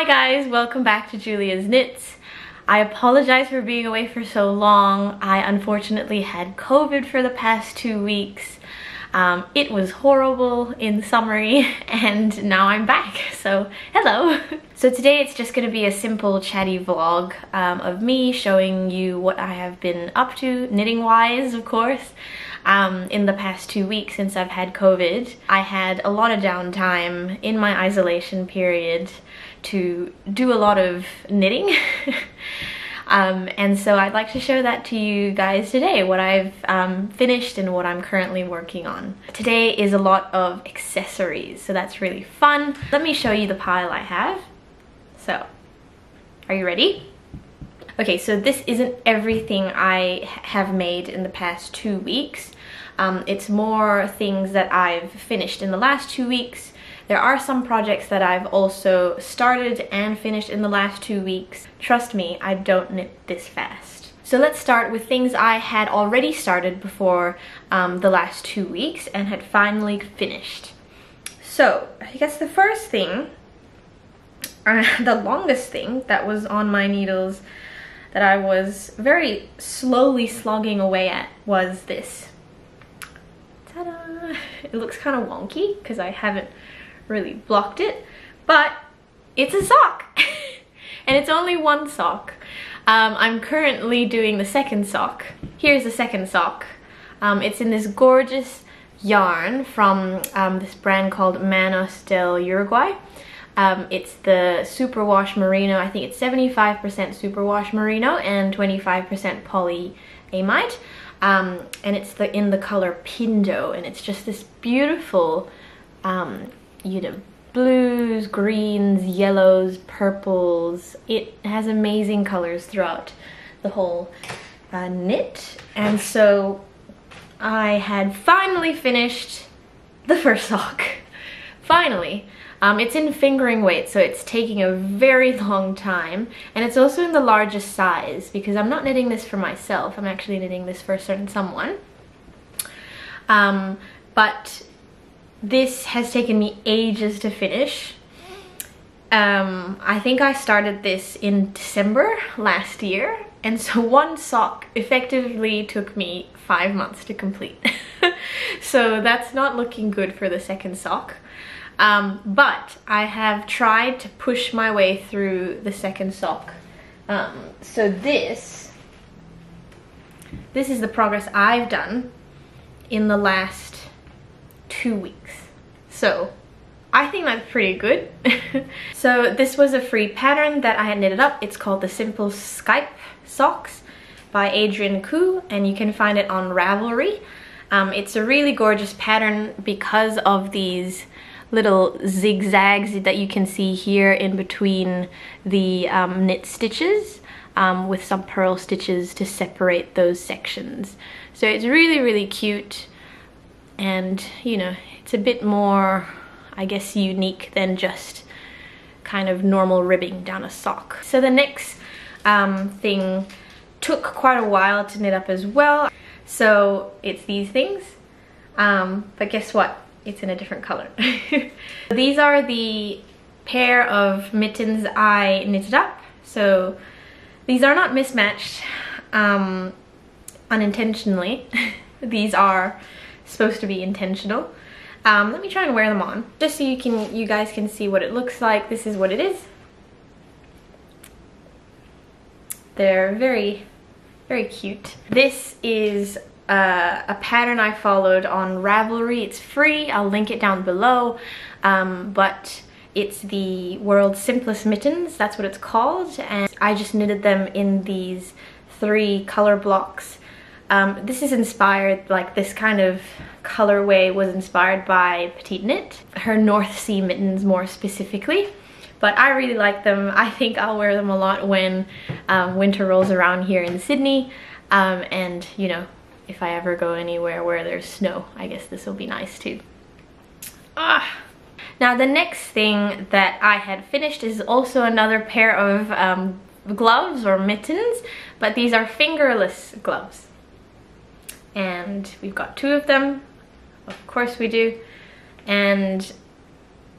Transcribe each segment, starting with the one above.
Hi guys, welcome back to Julia's Knits. I apologize for being away for so long. I unfortunately had COVID for the past two weeks. Um, it was horrible in summary and now I'm back, so hello. So today it's just to be a simple chatty vlog um, of me showing you what I have been up to, knitting wise of course, um, in the past two weeks since I've had COVID. I had a lot of downtime in my isolation period to do a lot of knitting. Um, and so I'd like to show that to you guys today, what I've um, finished and what I'm currently working on. Today is a lot of accessories, so that's really fun. Let me show you the pile I have. So, are you ready? Okay, so this isn't everything I have made in the past two weeks. Um, it's more things that I've finished in the last two weeks there are some projects that I've also started and finished in the last two weeks. Trust me, I don't knit this fast. So let's start with things I had already started before um, the last two weeks and had finally finished. So I guess the first thing, uh, the longest thing that was on my needles that I was very slowly slogging away at was this. Ta-da! It looks kind of wonky because I haven't really blocked it, but it's a sock. and it's only one sock. Um, I'm currently doing the second sock. Here's the second sock. Um, it's in this gorgeous yarn from um, this brand called Manos del Uruguay. Um, it's the superwash merino. I think it's 75% superwash merino and 25% polyamide. Um, and it's the in the color Pindo and it's just this beautiful um, you know, blues, greens, yellows, purples. It has amazing colors throughout the whole uh, knit. And so I had finally finished the first sock. finally. Um, it's in fingering weight, so it's taking a very long time. And it's also in the largest size because I'm not knitting this for myself. I'm actually knitting this for a certain someone. Um, but this has taken me ages to finish. Um, I think I started this in December last year and so one sock effectively took me five months to complete. so that's not looking good for the second sock. Um, but I have tried to push my way through the second sock. Um, so this, this is the progress I've done in the last two weeks. So I think that's pretty good. so this was a free pattern that I had knitted up. It's called the Simple Skyp Socks by Adrienne Ku and you can find it on Ravelry. Um, it's a really gorgeous pattern because of these little zigzags that you can see here in between the um, knit stitches um, with some purl stitches to separate those sections. So it's really, really cute and you know it's a bit more I guess unique than just kind of normal ribbing down a sock. So the next um, thing took quite a while to knit up as well. So it's these things, um, but guess what? It's in a different color. these are the pair of mittens I knitted up. So these are not mismatched um, unintentionally. these are supposed to be intentional. Um, let me try and wear them on just so you can you guys can see what it looks like. This is what it is. They're very, very cute. This is uh, a pattern I followed on Ravelry. It's free. I'll link it down below. Um, but it's the world's simplest mittens. That's what it's called. And I just knitted them in these three color blocks um, this is inspired, like this kind of colorway was inspired by Petite Knit, her North Sea mittens more specifically. But I really like them. I think I'll wear them a lot when um, winter rolls around here in Sydney. Um, and, you know, if I ever go anywhere where there's snow, I guess this will be nice too. Ah! Now the next thing that I had finished is also another pair of um, gloves or mittens, but these are fingerless gloves and we've got two of them of course we do and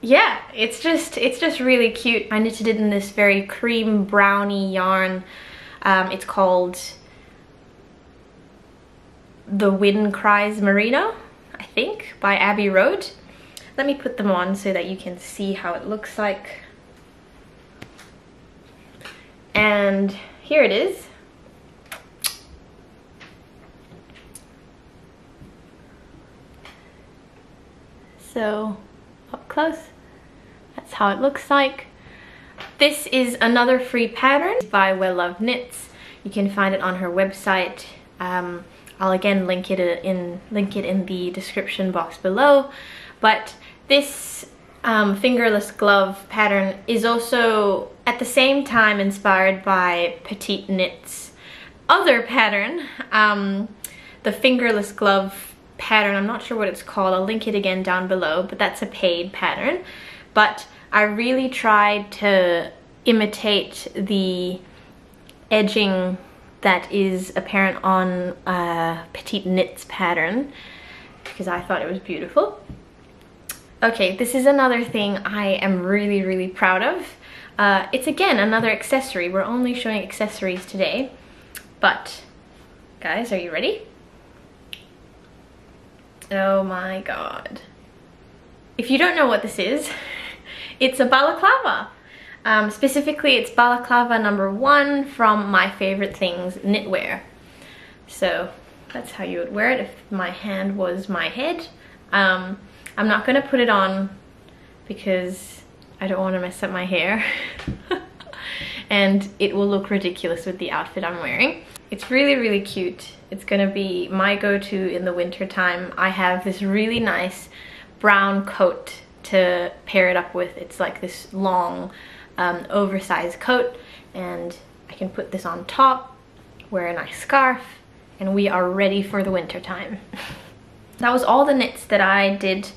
yeah, it's just it's just really cute. I knitted it in this very cream brownie yarn. Um, it's called The Wind Cries Merino, I think, by Abbey Road. Let me put them on so that you can see how it looks like. And here it is. So up close, that's how it looks like. This is another free pattern by Well Loved Knits. You can find it on her website. Um, I'll again link it in link it in the description box below. But this um, fingerless glove pattern is also at the same time inspired by Petite Knits other pattern, um, the fingerless glove pattern. I'm not sure what it's called. I'll link it again down below, but that's a paid pattern. But I really tried to imitate the edging that is apparent on uh, Petite Knits pattern because I thought it was beautiful. Okay, this is another thing I am really, really proud of. Uh, it's again another accessory. We're only showing accessories today. But, guys, are you ready? Oh my god. If you don't know what this is, it's a balaclava. Um, specifically, it's balaclava number one from My Favorite Things Knitwear. So that's how you would wear it if my hand was my head. Um, I'm not gonna put it on because I don't wanna mess up my hair. and it will look ridiculous with the outfit I'm wearing. It's really, really cute. It's gonna be my go-to in the winter time. I have this really nice brown coat to pair it up with. It's like this long, um, oversized coat and I can put this on top, wear a nice scarf, and we are ready for the winter time. that was all the knits that I did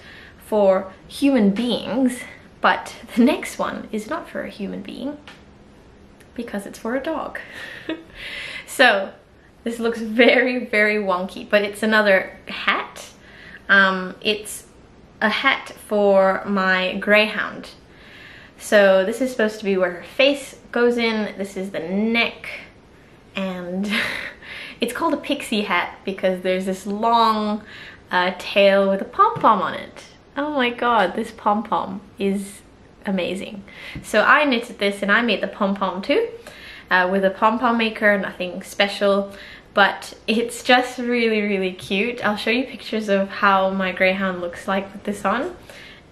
for human beings, but the next one is not for a human being because it's for a dog. so this looks very, very wonky, but it's another hat. Um, it's a hat for my greyhound. So this is supposed to be where her face goes in. This is the neck and it's called a pixie hat because there's this long uh, tail with a pom-pom on it. Oh my god, this pom-pom is amazing. So I knitted this and I made the pom-pom too uh, with a pom-pom maker, nothing special, but it's just really, really cute. I'll show you pictures of how my greyhound looks like with this on.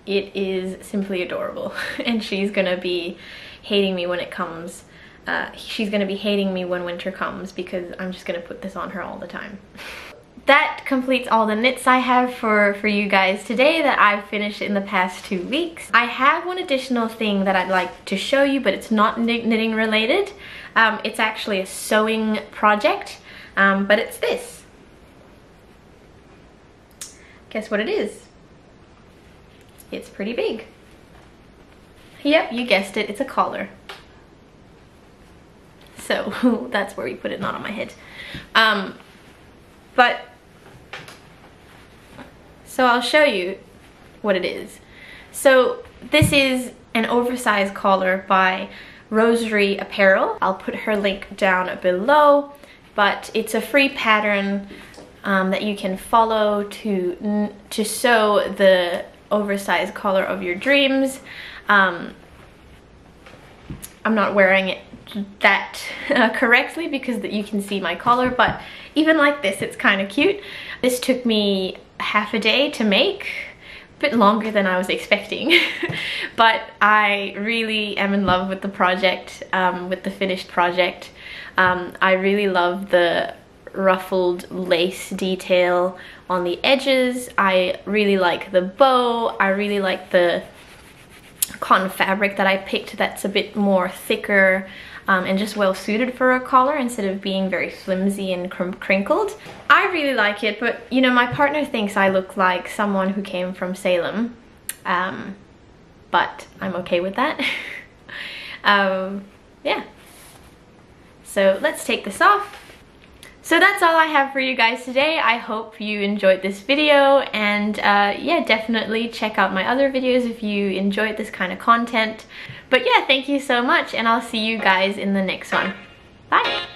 It is simply adorable and she's gonna be hating me when it comes. Uh, she's gonna be hating me when winter comes because I'm just gonna put this on her all the time. that completes all the knits I have for, for you guys today that I've finished in the past two weeks. I have one additional thing that I'd like to show you, but it's not knitting related. Um, it's actually a sewing project, um, but it's this. Guess what it is? It's pretty big. Yep, you guessed it, it's a collar. So that's where we put it, not on my head. Um, but so I'll show you what it is. So this is an oversized collar by Rosery Apparel. I'll put her link down below, but it's a free pattern um, that you can follow to, to sew the oversized collar of your dreams. Um, I'm not wearing it that uh, correctly because that you can see my collar, but even like this, it's kind of cute. This took me half a day to make. A bit longer than I was expecting. But I really am in love with the project um, with the finished project. Um, I really love the ruffled lace detail on the edges. I really like the bow. I really like the cotton fabric that I picked that's a bit more thicker um, and just well suited for a collar instead of being very flimsy and cr crinkled. I really like it, but you know, my partner thinks I look like someone who came from Salem, um, but I'm okay with that. um, yeah. So let's take this off. So that's all I have for you guys today. I hope you enjoyed this video and uh, yeah, definitely check out my other videos if you enjoyed this kind of content. But yeah, thank you so much and I'll see you guys in the next one. Bye!